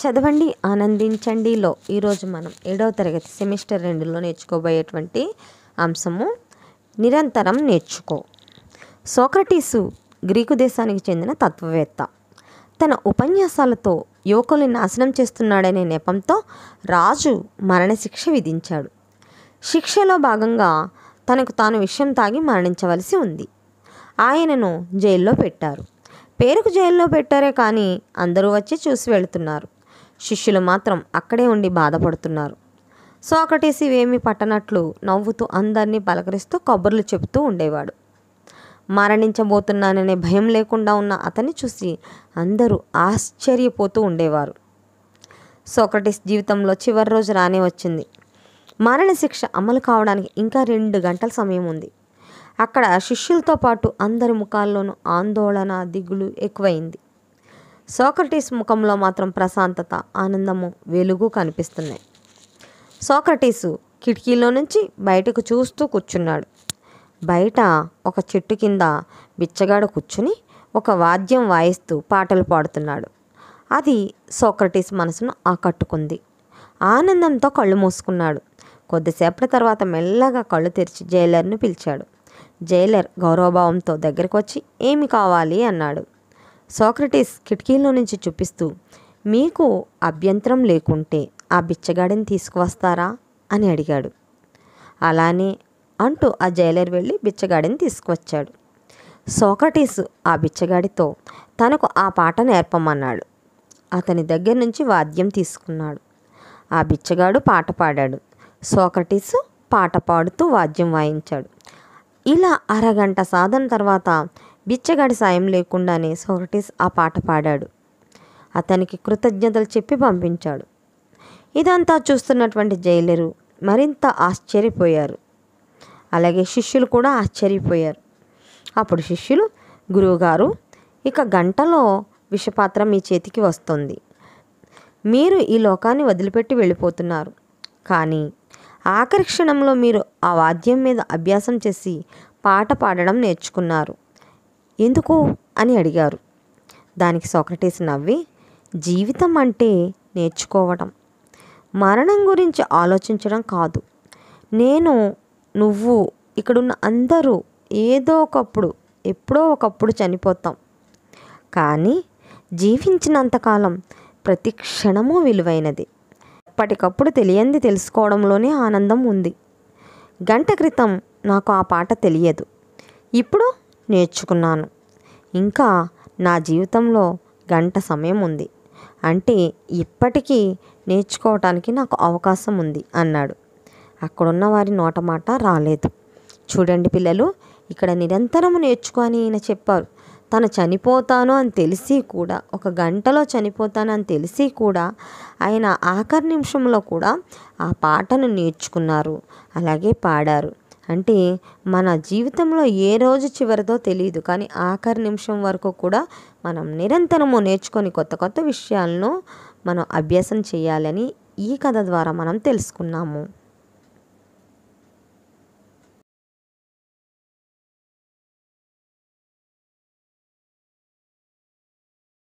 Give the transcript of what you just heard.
చదవండి ఆనందించండిలో ఈరోజు మనం ఏడవ తరగతి సెమిస్టర్ రెండులో నేర్చుకోబోయేటువంటి అంశము నిరంతరం నేర్చుకో. సోక్రటీసు గ్రీకు దేశానికి చెందిన తత్వవేత్త. తన ఉపన్యాసాలతో యువకుల్ని నాశనం చేస్తున్నాడనే నెపంతో రాజు మరణశిక్ష విధించాడు. శిక్షలో భాగంగా తనకు తాను విషయం తాగి మరణించవలసి ఉంది. ఆయనను జైల్లో పెట్టారు. పేరుకు జైల్లో పెట్టారే కానీ అందరూ వచ్చి చూసి వెళుతున్నారు. శిష్యులు మాత్రం అక్కడే ఉండి బాధపడుతున్నారు. సోకటేసి వేమి పట్టనట్లు నవ్వుతూ అందరినీ పలకరిస్తూ కబుర్లు చెబుతూ ఉండేవాడు. మరణించబోతున్నాననే భయం లేకుండా ఉన్న అతన్ని చూసి అందరూ ఆశ్చర్యపోతూ ఉండేవారు. సోక్రటిస్ జీవితంలో చివరి రోజు రానే వచ్చింది. మరణశిక్ష అమలు కావడానికి ఇంకా రెండు గంటల సమయం ఉంది. అక్కడ శిష్యులతో పాటు అందరి ముఖాల్లోనూ ఆందోళన దిగులు ఎక్కువైంది. సోక్రటీస్ ముఖంలో మాత్రం ప్రశాంతత ఆనందము వెలుగు కనిపిస్తున్నాయి. సోక్రటీసు కిటికీలో నుంచి బయటకు చూస్తూ కూర్చున్నాడు. బయట ఒక చెట్టు కింద బిచ్చగాడు కూర్చుని ఒక వాద్యం వాయిస్తూ పాటలు పాడుతున్నాడు. అది సోక్రటీస్ మనసును ఆకట్టుకుంది. ఆనందంతో కళ్ళు మూసుకున్నాడు. కొద్దిసేపటి తర్వాత మెల్లగా కళ్ళు తెరిచి జైలర్ను పిలిచాడు. జైలర్ గౌరవభావంతో దగ్గరకు వచ్చి ఏమి కావాలి? అన్నాడు. సోక్రటీస్ కిటికీలో నుంచి చూపిస్తూ మీకు అభ్యంతరం లేకుంటే ఆ బిచ్చగాడిని తీసుకువస్తారా? అని అడిగాడు. అలానే అంటూ ఆ జైలర్ వెళ్ళి బిచ్చగాడిని తీసుకువచ్చాడు. సోక్రటీసు ఆ బిచ్చగాడితో తనకు ఆ పాట నేర్పమన్నాడు. అతని దగ్గర నుంచి వాద్యం తీసుకున్నాడు. ఆ బిచ్చగాడు పాట పాడాడు. సోక్రటీస్ పాట పాడుతూ వాద్యం వాయించాడు. ఇలా అరగంట సాధన తర్వాత బిచ్చగాడి సాయం లేకుండానే సోక్రటీస్ ఆ పాట పాడాడు. అతనికి కృతజ్ఞతలు చెప్పి పంపించాడు. ఇదంతా చూస్తున్నటువంటి జైలరు మరింత ఆశ్చర్యపోయారు. అలాగే శిష్యులు కూడా ఆశ్చర్యపోయారు. అప్పుడు శిష్యులు గురువుగారు ఇక గంటలో విషపాత్ర మీ చేతికి వస్తుంది. మీరు ఈ లోకాన్ని వదిలిపెట్టి వెళ్ళిపోతున్నారు. కానీ ఆఖరి క్షణంలో మీరు ఆ వాద్యం మీద అభ్యాసం చేసి పాట పాడడం నేర్చుకున్నారు. ఎందుకు అని అడిగారు. దానికి సోక్రటీస్ నవ్వి జీవితం అంటే నేర్చుకోవడం. మరణం గురించి ఆలోచించడం కాదు. నేను నువ్వు ఇక్కడున్న అందరూ ఏదో ఒకప్పుడు ఎప్పుడో ఒకప్పుడు చనిపోతాం. కానీ జీవించినంతకాలం ప్రతి క్షణము విలువైనది. ఎప్పటికప్పుడు తెలియంది తెలుసుకోవడంలోనే ఆనందం ఉంది. గంట క్రితం నాకు ఆ పాట తెలియదు. ఇప్పుడు నేర్చుకున్నాను. ఇంకా నా జీవితంలో గంట సమయం ఉంది. అంటే ఇప్పటికీ నేర్చుకోవటానికి నాకు అవకాశం ఉంది అన్నాడు. అక్కడున్న వారి నోట మాట రాలేదు. చూడండి పిల్లలు ఇక్కడ నిరంతరము నేర్చుకొని ఈయన చెప్పారు. తను చనిపోతాను అని తెలిసి కూడా ఒక గంటలో చనిపోతాను అని తెలిసి కూడా ఆయన ఆఖరి నిమిషంలో కూడా ఆ పాటను నేర్చుకున్నారు. అలాగే పాడారు. అంటే మన జీవితంలో ఏ రోజు చివరిదో తెలియదు. కానీ ఆఖరి నిమిషం వరకు కూడా మనం నిరంతరము నేర్చుకొని కొత్త కొత్త విషయాలను మనం అభ్యాసం చేయాలని ఈ కథ ద్వారా మనం తెలుసుకున్నాము.